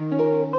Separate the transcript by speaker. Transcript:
Speaker 1: Música